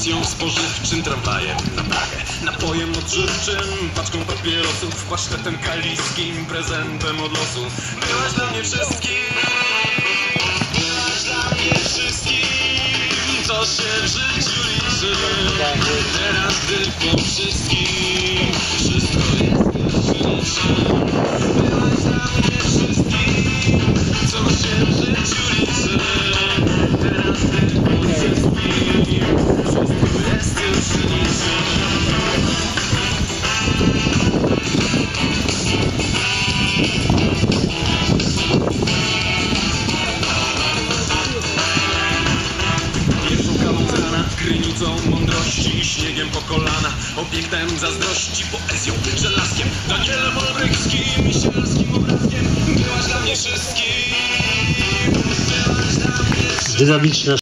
Stacją spożywczym, tramwajem. Na Pragę. Napojem odżywczym, paczką papierosów. Pasztetem kaliskim, prezentem od losu. Byłaś dla mnie wszystkim. Byłaś dla mnie wszystkim. Co się w życiu liczy. Teraz gdy po wszystkim krynicą mądrości, śniegiem po kolana, obiektem zazdrości, poezją, żelazkiem, Danielem Olbrychskim i obrazkiem. Byłaś dla mnie wszystkim, byłaś dla mnie wszystkim.